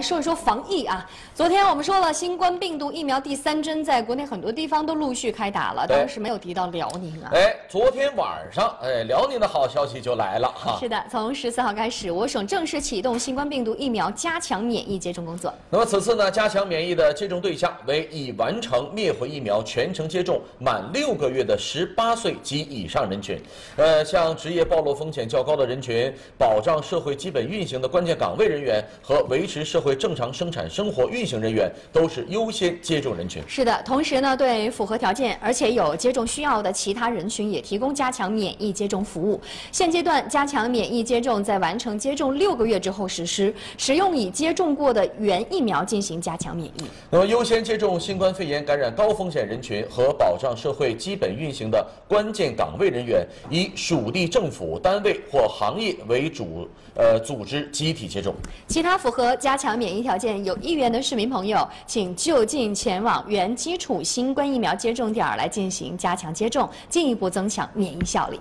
说一说防疫啊，昨天我们说了，新冠病毒疫苗第三针在国内很多地方都陆续开打了，对当时没有提到辽宁啊。哎，昨天晚上，哎，辽宁的好消息就来了哈。是的，从十四号开始，我省正式启动新冠病毒疫苗加强免疫接种工作。那么此次呢，加强免疫的接种对象为已完成灭活疫苗全程接种满六个月的十八岁及以上人群，呃，像职业暴露风险较高的人群、保障社会基本运行的关键岗位人员和维持社会正常生产生活运行人员都是优先接种人群。是的，同时呢，对符合条件而且有接种需要的其他人群也提供加强免疫接种服务。现阶段，加强免疫接种在完成接种六个月之后实施，使用已接种过的原疫苗进行加强免疫。那么，优先接种新冠肺炎感染高风险人群和保障社会基本运行的关键岗位人员，以属地政府单位或行业为主，呃，组织集体接种。其他符合加强免疫条件、有意愿的市民朋友，请就近前往原基础新冠疫苗接种点来进行加强接种，进一步增强免疫效力。